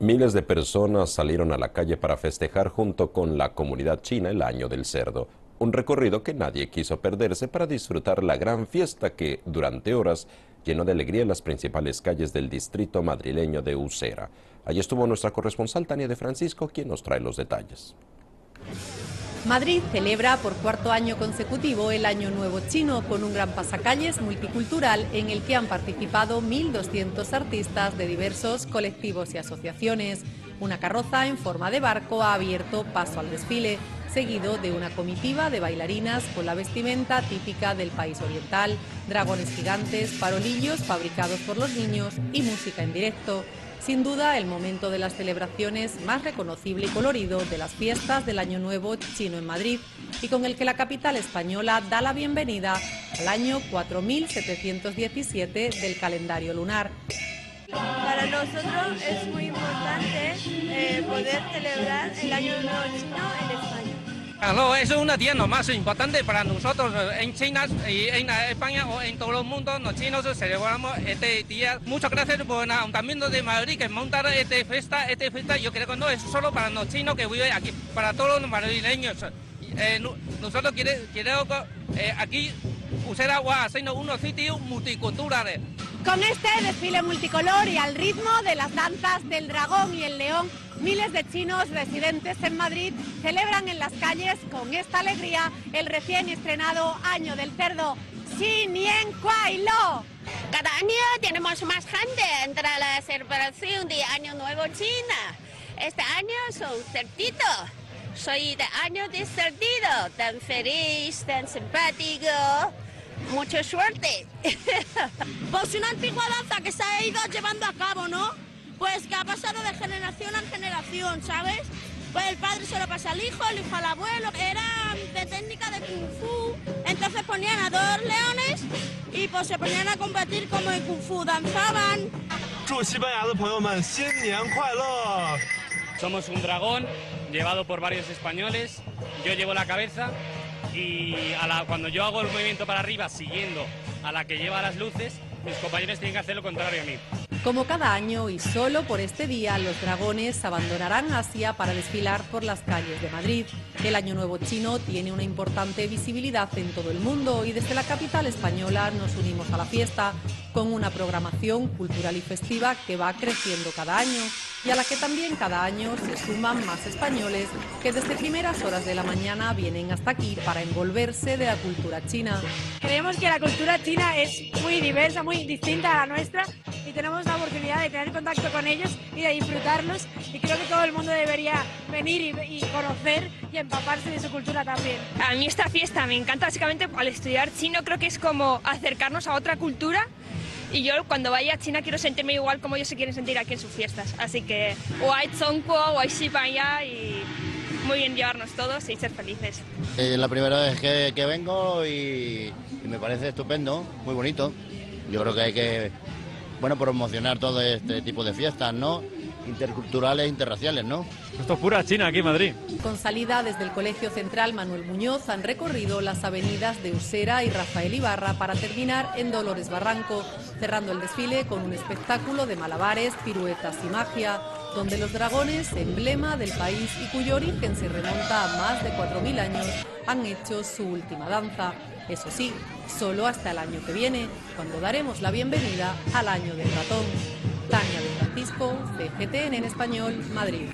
Miles de personas salieron a la calle para festejar junto con la comunidad china el Año del Cerdo, un recorrido que nadie quiso perderse para disfrutar la gran fiesta que, durante horas, llenó de alegría las principales calles del distrito madrileño de Usera. Allí estuvo nuestra corresponsal Tania de Francisco, quien nos trae los detalles. Madrid celebra por cuarto año consecutivo el Año Nuevo Chino con un gran pasacalles multicultural en el que han participado 1.200 artistas de diversos colectivos y asociaciones. Una carroza en forma de barco ha abierto paso al desfile, seguido de una comitiva de bailarinas con la vestimenta típica del país oriental, dragones gigantes, farolillos fabricados por los niños y música en directo. Sin duda, el momento de las celebraciones más reconocible y colorido de las fiestas del Año Nuevo chino en Madrid y con el que la capital española da la bienvenida al año 4717 del calendario lunar. Para nosotros es muy importante eh, poder celebrar el Año Nuevo chino en España. Eso es una día más importante para nosotros en China y en España o en todo el mundo. Los chinos celebramos este día. Muchas gracias por el Ayuntamiento de Madrid que montar esta fiesta. Esta fiesta yo creo que no es solo para los chinos que viven aquí, para todos los madrileños. Eh, nosotros queremos eh, aquí usar agua haciendo unos sitios multiculturales. Con este desfile multicolor y al ritmo de las danzas del dragón y el león, miles de chinos residentes en Madrid celebran en las calles con esta alegría el recién estrenado Año del Cerdo. Xin Kuai Lo. Cada año tenemos más gente entre la celebración de Año Nuevo China. Este año son cerdito. Soy de año de cerdito, tan feliz, tan simpático. Mucha suerte. pues una antigua danza que se ha ido llevando a cabo, ¿no? Pues que ha pasado de generación en generación, ¿sabes? Pues el padre se lo pasa al hijo, el hijo al abuelo. Era de técnica de kung fu. Entonces ponían a dos leones y pues se ponían a combatir como en kung fu, danzaban. Somos un dragón llevado por varios españoles. Yo llevo la cabeza y cuando yo hago el movimiento para arriba siguiendo a la que lleva las luces, mis compañeros tienen que hacer lo contrario a mí. Como cada año y solo por este día, los dragones abandonarán Asia para desfilar por las calles de Madrid. El Año Nuevo chino tiene una importante visibilidad en todo el mundo y desde la capital española nos unimos a la fiesta con una programación cultural y festiva que va creciendo cada año y a la que también cada año se suman más españoles que desde primeras horas de la mañana vienen hasta aquí para envolverse de la cultura china. Creemos que la cultura china es muy diversa, muy distinta a la nuestra y tenemos la oportunidad de tener contacto con ellos y de disfrutarlos y creo que todo el mundo debería venir y, conocer y empaparse de su cultura también. A mí esta fiesta me encanta básicamente al estudiar chino creo que es como acercarnos a otra cultura y yo cuando vaya a China quiero sentirme igual como ellos se quieren sentir aquí en sus fiestas. Así que hay ya y muy bien llevarnos todos y ser felices. Es la primera vez que, vengo y, me parece estupendo, muy bonito. Yo creo que hay que bueno promocionar todo este tipo de fiestas, ¿no? Interculturales e interraciales, ¿no? Esto es pura China aquí en Madrid. Con salida desde el Colegio Central Manuel Muñoz han recorrido las avenidas de Usera y Rafael Ibarra para terminar en Dolores Barranco, cerrando el desfile con un espectáculo de malabares, piruetas y magia, donde los dragones, emblema del país y cuyo origen se remonta a más de 4.000 años, han hecho su última danza. Eso sí, solo hasta el año que viene, cuando daremos la bienvenida al año del ratón. Tania de Francisco, CGTN en español, Madrid.